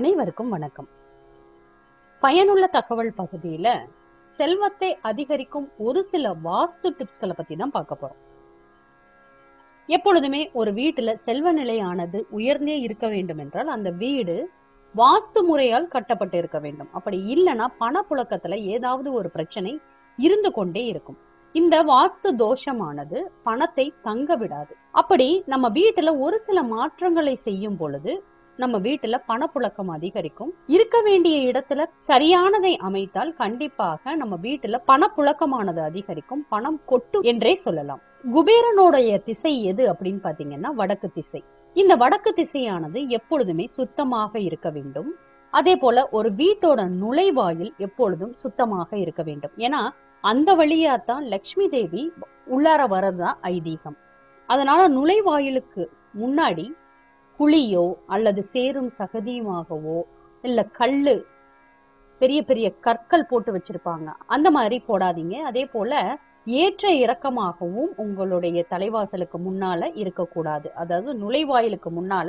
அனைவருக்கும் வணக்கம். பயனுள்ள தகவல் பகுதியில செல்வத்தை அதிகரிக்கும் ஒரு சில வாஸ்து டிப்ஸ்களை பத்தி தான் பார்க்க போறோம். எப்பொழுதுமே ஒரு வீட்டுல செல்வ நிலையானது உயர்ந்தே இருக்க வேண்டும் என்றால் அந்த வீடு வாஸ்து முறையால் கட்டப்பட்டு இருக்க வேண்டும். அப்படி இல்லைன்னா பணப்புழக்கத்துல ஏதாவது ஒரு பிரச்சனை இருந்து கொண்டே இருக்கும். இந்த வாஸ்து தோஷமானது பணத்தை தங்க விடாது. அப்படி நம்ம வீட்டுல ஒரு சில மாற்றங்களை செய்யும் பொழுது நம்ம வீட்டுல பணப்புழக்கம் அதிகரிக்கும். இருக்க வேண்டிய இடத்துல சரியானதை அமைத்தால் கண்டிப்பாக நம்ம வீட்டுல பணப்புழக்கமானது அதிகரிக்கும். பணம் கொட்டும் என்றே சொல்லலாம். குபேரனுடைய திசை எது அப்படின்னு பாத்தீங்கன்னா வடக்கு திசை. இந்த வடக்கு திசையானது எப்பொழுதுமே சுத்தமாக இருக்க வேண்டும். அதே போல ஒரு வீட்டோட நுழைவாயில் எப்பொழுதும் சுத்தமாக இருக்க வேண்டும். ஏன்னா அந்த வழியா தான் லக்ஷ்மி தேவி உள்ளார வர்றதுதான் ஐதீகம். அதனால நுழைவாயிலுக்கு முன்னாடி குழியோ அல்லது சேரும் சகதியுமாகவோ இல்ல கல்லு பெரிய பெரிய கற்கள் போட்டு வச்சிருப்பாங்க. அந்த மாதிரி போடாதீங்க. அதே போல ஏற்ற இறக்கமாகவும் உங்களுடைய தலைவாசலுக்கு முன்னால இருக்கக்கூடாது. அதாவது நுழைவாயிலுக்கு முன்னால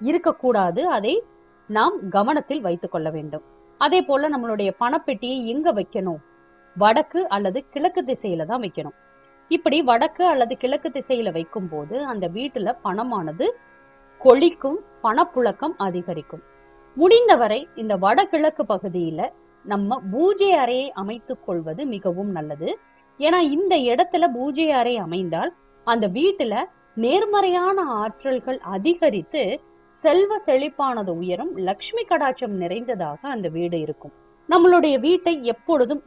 இருக்கக்கூடாது. அதை நாம் கவனத்தில் வைத்துக் கொள்ள வேண்டும். அதே போல நம்மளுடைய பணப்பெட்டியை எங்க வைக்கணும்? வடக்கு அல்லது கிழக்கு திசையில தான் வைக்கணும். இப்படி வடக்கு அல்லது கிழக்கு திசையில வைக்கும் போது அந்த வீட்டுல பணமானது கொளிக்கும் பணப்புழக்கம் அதிகரிக்கும். முடிந்தவரை இந்த வடகிழக்கு பகுதியில நம்ம பூஜை அறையை அமைத்துக் கொள்வது மிகவும் நல்லது. ஏன்னா இந்த இடத்துல பூஜை அறை அமைந்தால் அந்த வீட்டுல நேர்மறையான ஆற்றல்கள் அதிகரித்து செல்வ செழிப்பானது உயரும் லக்ஷ்மி கடாட்சம் நிறைந்ததாக அந்த வீடு இருக்கும். நம்மளுடைய வீட்டை எப்பொழுதும்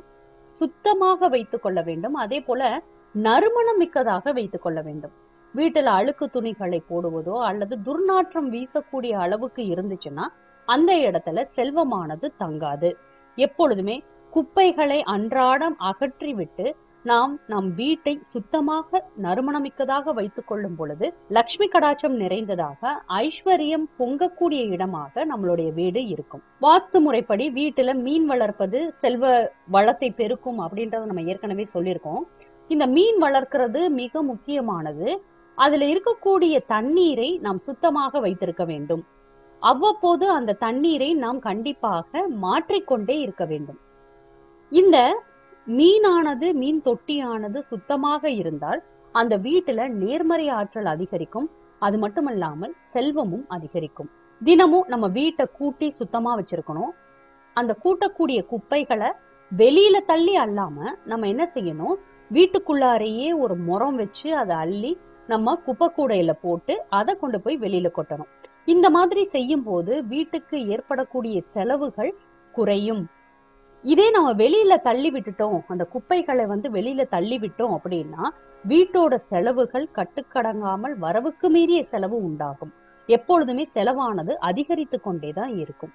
சுத்தமாக வைத்துக் கொள்ள வேண்டும். அதே போல நறுமணம் மிக்கதாக வைத்துக் கொள்ள வேண்டும். வீட்டுல அழுக்கு துணிகளை போடுவதோ அல்லது துர்நாற்றம் வீசக்கூடிய அளவுக்கு இருந்துச்சுன்னா அந்த இடத்துல செல்வமானது தங்காது. எப்பொழுதுமே குப்பைகளை அன்றாடம் அகற்றிவிட்டு நாம் நம் வீட்டை சுத்தமாக நறுமணமிக்கதாக வைத்துக் கொள்ளும் பொழுது லக்ஷ்மி கடாட்சம் நிறைந்ததாக ஐஸ்வர்யம் பொங்கக்கூடிய இடமாக நம்மளுடைய வீடு இருக்கும். வாஸ்து முறைப்படி வீட்டுல மீன் வளர்ப்பது செல்வ வளத்தை பெருக்கும் அப்படின்றத நம்ம ஏற்கனவே சொல்லியிருக்கோம். இந்த மீன் வளர்க்கிறது மிக முக்கியமானது. அதுல இருக்கக்கூடிய தண்ணீரை நாம் சுத்தமாக வைத்திருக்க வேண்டும். அவ்வப்போது அந்த தண்ணீரை நாம் கண்டிப்பாக மாற்றிக்கொண்டே இருக்க வேண்டும். இந்த மீனானது மீன் தொட்டியானது சுத்தமாக இருந்தால் அந்த வீட்டுல நேர்மறை ஆற்றல் அதிகரிக்கும். அது மட்டுமல்லாமல் செல்வமும் அதிகரிக்கும். தினமும் நம்ம வீட்டை கூட்டி சுத்தமா வச்சிருக்கணும். அந்த கூட்டக்கூடிய குப்பைகளை வெளியில தள்ளி அல்லாம நம்ம என்ன செய்யணும்? வீட்டுக்குள்ளாரையே ஒரு முறம் வச்சு அதை அள்ளி நம்ம குப்பை கூடையில போட்டு அதை கொண்டு போய் வெளியில கொட்டணும். இந்த மாதிரி செய்யும் போது வீட்டுக்கு ஏற்படக்கூடிய செலவுகள் குறையும். இதே நம்ம வெளியில தள்ளி விட்டுட்டோம் அந்த குப்பைகளை வந்து வெளியில தள்ளி விட்டோம் அப்படின்னா வீட்டோட செலவுகள் கட்டுக்கடங்காமல் வரவுக்கு மீறிய செலவு உண்டாகும். எப்பொழுதுமே செலவானது அதிகரித்து கொண்டேதான் இருக்கும்.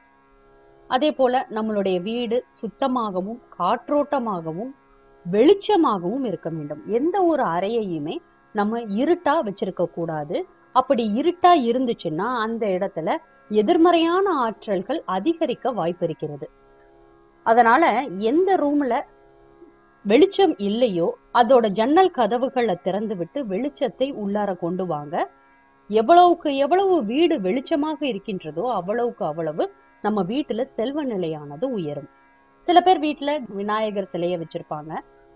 அதே போல நம்மளுடைய வீடு சுத்தமாகவும் காற்றோட்டமாகவும் வெளிச்சமாகவும் இருக்க வேண்டும். எந்த ஒரு அறையையுமே நம்ம இருட்டா வச்சிருக்க கூடாது. அப்படி இருட்டா இருந்துச்சுன்னா அந்த இடத்துல எதிர்மறையான ஆற்றல்கள் அதிகரிக்க வாய்ப்பு இருக்கிறது. அதனால எந்த ரூம்ல வெளிச்சம் இல்லையோ அதோட ஜன்னல் கதவுகளை திறந்து விட்டு வெளிச்சத்தை உள்ளார கொண்டு வாங்க. எவ்வளவுக்கு எவ்வளவு வீடு வெளிச்சமாக இருக்கின்றதோ அவ்வளவுக்கு அவ்வளவு நம்ம வீட்டுல செல்வ நிலையானது உயரும். சில பேர் வீட்டுல விநாயகர் சிலையை வச்சிருப்பாங்க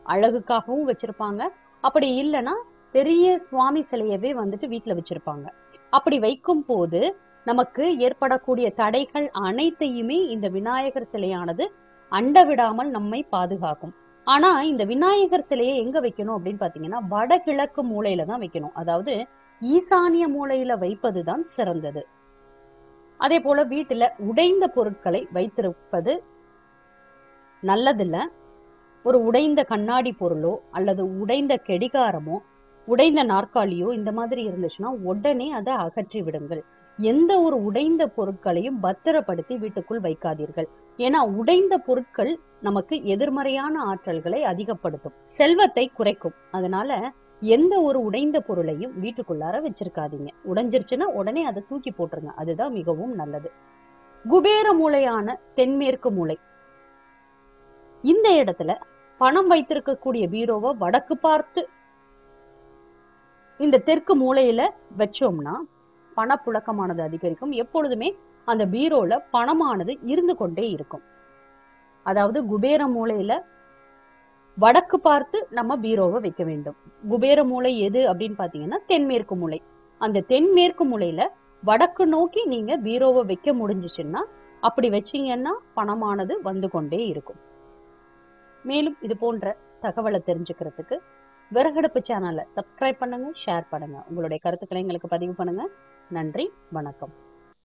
அழகுக்காகவும் வச்சிருப்பாங்க. அப்படி இல்லைன்னா பெரிய சுவாமி சிலையவே வந்துட்டு வீட்டுல வச்சிருப்பாங்க. அப்படி வைக்கும் போது நமக்கு ஏற்படக்கூடிய தடைகள் அனைத்தையுமே இந்த விநாயகர் சிலையானது அண்ட விடாமல் நம்மை பாதுகாக்கும். ஆனா இந்த விநாயகர் சிலையை எங்க வைக்கணும் அப்படின்னு பாத்தீங்கன்னா வடகிழக்கு மூலையில தான் வைக்கணும். அதாவது ஈசானிய மூலையில வைப்பதுதான் சிறந்தது. அதே போல வீட்டுல உடைந்த பொருட்களை வைத்திருப்பது நல்லதில்ல. ஒரு உடைந்த கண்ணாடி பொருளோ அல்லது உடைந்த கெடிகாரமோ உடைந்த நாற்காலியோ இந்த மாதிரி இருந்துச்சுன்னா உடனே அதை அகற்றி விடுங்கள். எந்த ஒரு உடைந்த பொருட்களையும் பத்திரப்படுத்தி வீட்டுக்குள் வைக்காதீர்கள். ஏன்னா உடைந்த பொருட்கள் நமக்கு எதிர்மறையான ஆற்றல்களை அதிகப்படுத்தும். செல்வத்தை குறைக்கும். அதனால எந்த ஒரு உடைந்த பொருளையும் வீட்டுக்குள்ளார வச்சிருக்காதீங்க. உடைஞ்சிருச்சுன்னா உடனே அதை தூக்கி போட்டுருங்க. அதுதான் மிகவும் நல்லது. குபேர மூலையான தென்மேற்கு மூலை இந்த இடத்துல பணம் வைத்திருக்கக்கூடிய பீரோவை வடக்கு பார்த்து இந்த தெற்கு மூலையில வச்சோம்னா பணப்புழக்கமானது அதிகரிக்கும். எப்பொழுதுமே அந்த பீரோல பணமானது இருந்து கொண்டே இருக்கும். அதாவது குபேர மூலையில வடக்கு பார்த்து நம்ம பீரோவை வைக்க வேண்டும். குபேர மூலை எது அப்படின்னு பாத்தீங்கன்னா தென்மேற்கு மூலை. அந்த தென்மேற்கு மூலையில வடக்கு நோக்கி நீங்க பீரோவை வைக்க முடிஞ்சிச்சுன்னா அப்படி வச்சீங்கன்னா பணமானது வந்து கொண்டே இருக்கும். மேலும் இது போன்ற தகவலை தெரிஞ்சுக்கிறதுக்கு விறகடுப்பு சேனலை சப்ஸ்கிரைப் பண்ணுங்க ஷேர் பண்ணுங்க. உங்களுடைய கருத்துக்களை எங்களுக்கு பதிவு பண்ணுங்க. நன்றி வணக்கம்.